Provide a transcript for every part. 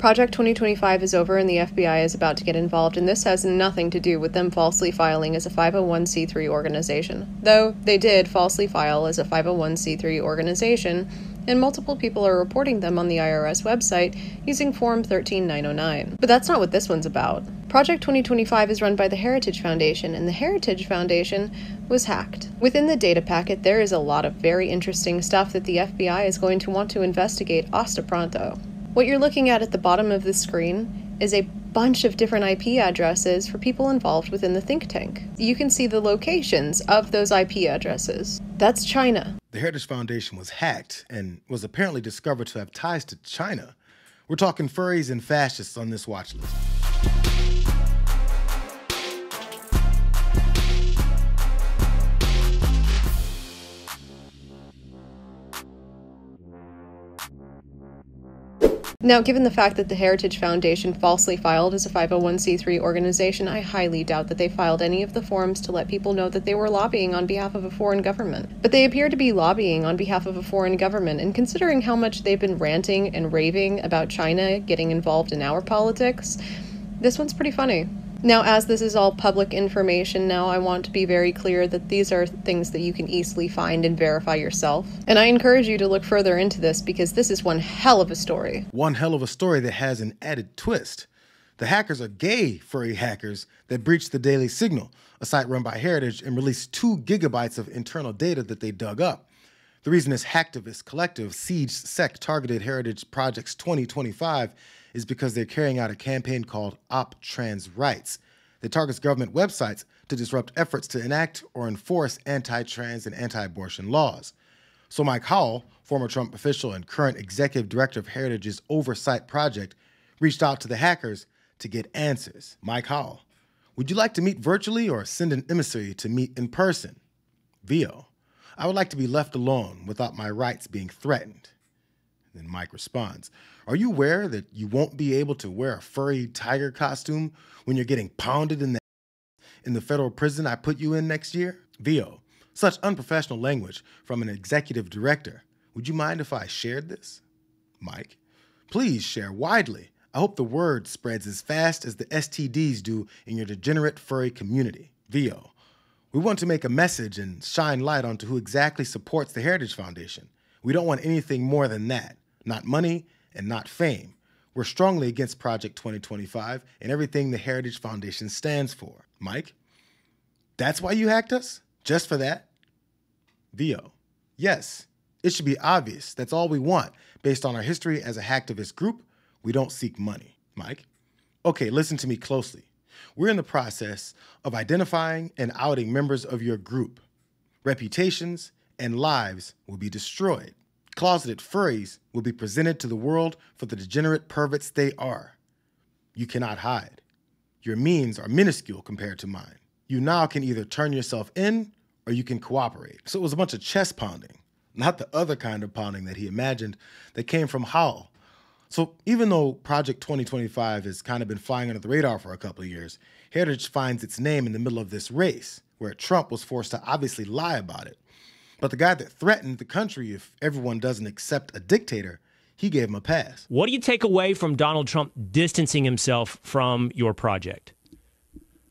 Project 2025 is over and the FBI is about to get involved, and this has nothing to do with them falsely filing as a 501c3 organization. Though they did falsely file as a 501c3 organization, and multiple people are reporting them on the IRS website using Form 13909. But that's not what this one's about. Project 2025 is run by the Heritage Foundation, and the Heritage Foundation was hacked. Within the data packet, there is a lot of very interesting stuff that the FBI is going to want to investigate hasta pronto. What you're looking at at the bottom of the screen is a bunch of different IP addresses for people involved within the think tank. You can see the locations of those IP addresses. That's China. The Heritage Foundation was hacked and was apparently discovered to have ties to China. We're talking furries and fascists on this watch list. Now, given the fact that the Heritage Foundation falsely filed as a 501c3 organization, I highly doubt that they filed any of the forms to let people know that they were lobbying on behalf of a foreign government. But they appear to be lobbying on behalf of a foreign government, and considering how much they've been ranting and raving about China getting involved in our politics, this one's pretty funny. Now, as this is all public information now, I want to be very clear that these are things that you can easily find and verify yourself. And I encourage you to look further into this because this is one hell of a story. One hell of a story that has an added twist. The hackers are gay furry hackers that breached the Daily Signal, a site run by Heritage, and released two gigabytes of internal data that they dug up. The reason this hacktivist collective, SiegedSec, targeted Heritage Projects 2025 is because they're carrying out a campaign called Op Trans Rights that targets government websites to disrupt efforts to enact or enforce anti trans and anti abortion laws. So, Mike Howell, former Trump official and current executive director of Heritage's Oversight Project, reached out to the hackers to get answers. Mike Howell, would you like to meet virtually or send an emissary to meet in person? Vio, I would like to be left alone without my rights being threatened. Then Mike responds, Are you aware that you won't be able to wear a furry tiger costume when you're getting pounded in the in the federal prison I put you in next year? Vio, such unprofessional language from an executive director. Would you mind if I shared this? Mike, please share widely. I hope the word spreads as fast as the STDs do in your degenerate furry community. Vio, we want to make a message and shine light onto who exactly supports the Heritage Foundation. We don't want anything more than that not money and not fame. We're strongly against Project 2025 and everything the Heritage Foundation stands for. Mike? That's why you hacked us? Just for that? Vio. Yes. It should be obvious. That's all we want. Based on our history as a hacktivist group, we don't seek money. Mike? Okay, listen to me closely. We're in the process of identifying and outing members of your group. Reputations and lives will be destroyed. Closeted furries will be presented to the world for the degenerate perverts they are. You cannot hide. Your means are minuscule compared to mine. You now can either turn yourself in or you can cooperate. So it was a bunch of chest pounding, not the other kind of pounding that he imagined that came from Howell. So even though Project 2025 has kind of been flying under the radar for a couple of years, Heritage finds its name in the middle of this race, where Trump was forced to obviously lie about it. But the guy that threatened the country if everyone doesn't accept a dictator, he gave him a pass. What do you take away from Donald Trump distancing himself from your project?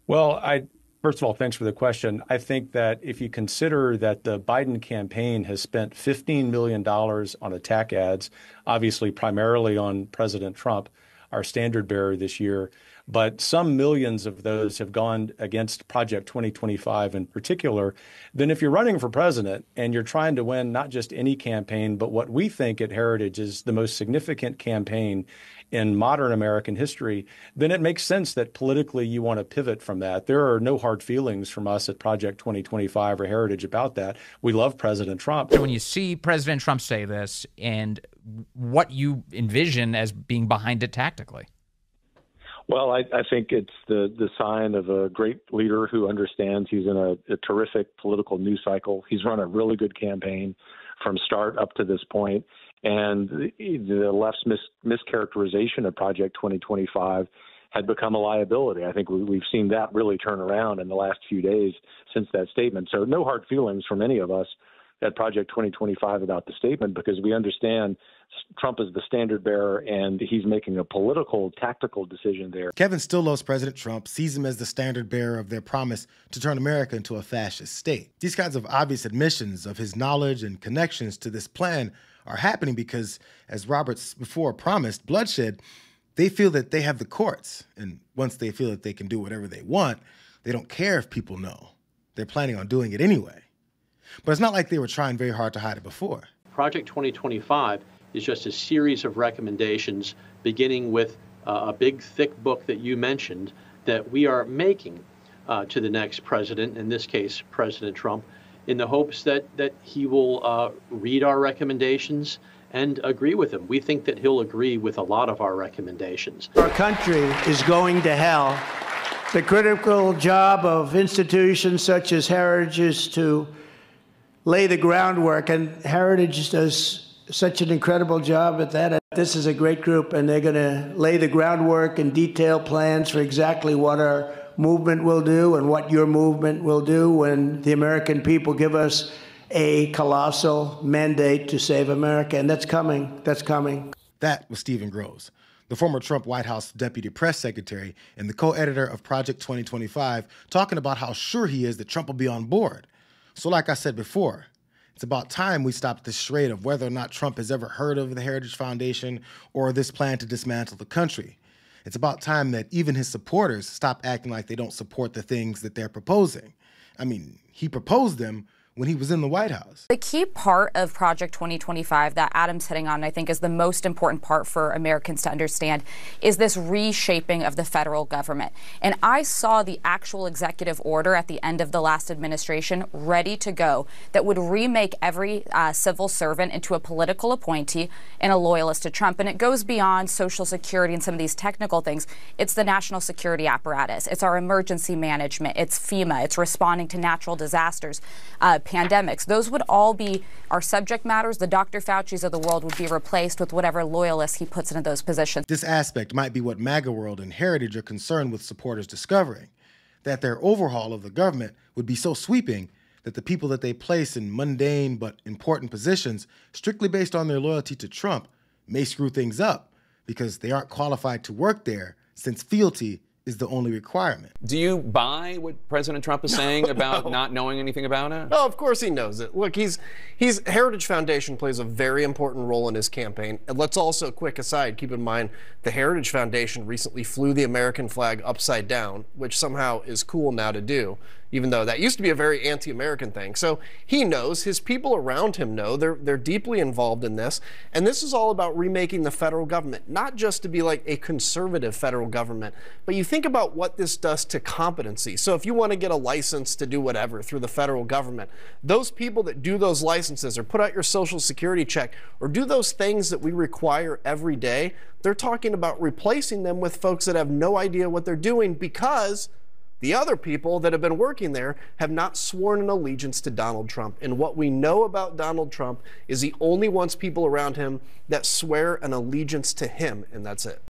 Well, I First of all, thanks for the question. I think that if you consider that the Biden campaign has spent $15 million on attack ads, obviously primarily on President Trump, our standard bearer this year, but some millions of those have gone against Project 2025 in particular, then if you're running for president and you're trying to win not just any campaign, but what we think at Heritage is the most significant campaign in modern American history, then it makes sense that politically you want to pivot from that. There are no hard feelings from us at Project 2025 or Heritage about that. We love President Trump. So when you see President Trump say this and what you envision as being behind it tactically? Well, I, I think it's the, the sign of a great leader who understands he's in a, a terrific political news cycle. He's run a really good campaign from start up to this point, and the, the left's mis, mischaracterization of Project 2025 had become a liability. I think we, we've seen that really turn around in the last few days since that statement. So, no hard feelings from any of us at Project 2025 about the statement because we understand Trump is the standard bearer, and he's making a political, tactical decision there. Kevin still loves President Trump, sees him as the standard bearer of their promise to turn America into a fascist state. These kinds of obvious admissions of his knowledge and connections to this plan are happening because, as Roberts before promised, bloodshed, they feel that they have the courts. And once they feel that they can do whatever they want, they don't care if people know. They're planning on doing it anyway. But it's not like they were trying very hard to hide it before. Project 2025 is just a series of recommendations, beginning with uh, a big, thick book that you mentioned that we are making uh, to the next president, in this case, President Trump, in the hopes that, that he will uh, read our recommendations and agree with them. We think that he'll agree with a lot of our recommendations. Our country is going to hell. The critical job of institutions such as Heritage is to lay the groundwork, and Heritage does such an incredible job at that. This is a great group, and they're going to lay the groundwork and detail plans for exactly what our movement will do and what your movement will do when the American people give us a colossal mandate to save America. And that's coming. That's coming. That was Stephen Groves, the former Trump White House deputy press secretary and the co editor of Project 2025, talking about how sure he is that Trump will be on board. So, like I said before, it's about time we stopped this charade of whether or not Trump has ever heard of the Heritage Foundation or this plan to dismantle the country. It's about time that even his supporters stop acting like they don't support the things that they're proposing. I mean, he proposed them, when he was in the White House. The key part of Project 2025 that Adam's hitting on, I think, is the most important part for Americans to understand is this reshaping of the federal government. And I saw the actual executive order at the end of the last administration ready to go that would remake every uh, civil servant into a political appointee and a loyalist to Trump. And it goes beyond Social Security and some of these technical things. It's the national security apparatus, it's our emergency management, it's FEMA, it's responding to natural disasters. Uh, pandemics. Those would all be our subject matters. The Dr. Fauci's of the world would be replaced with whatever loyalists he puts into those positions. This aspect might be what MAGA World and Heritage are concerned with supporters discovering that their overhaul of the government would be so sweeping that the people that they place in mundane but important positions, strictly based on their loyalty to Trump, may screw things up because they aren't qualified to work there since fealty is the only requirement. Do you buy what President Trump is saying no, about no. not knowing anything about it? No, of course he knows it. Look, he's he's Heritage Foundation plays a very important role in his campaign. And let's also, quick aside, keep in mind the Heritage Foundation recently flew the American flag upside down, which somehow is cool now to do even though that used to be a very anti-American thing. So he knows, his people around him know, they're, they're deeply involved in this. And this is all about remaking the federal government, not just to be like a conservative federal government, but you think about what this does to competency. So if you want to get a license to do whatever through the federal government, those people that do those licenses or put out your social security check or do those things that we require every day, they're talking about replacing them with folks that have no idea what they're doing because the other people that have been working there have not sworn an allegiance to Donald Trump. And what we know about Donald Trump is he only wants people around him that swear an allegiance to him, and that's it.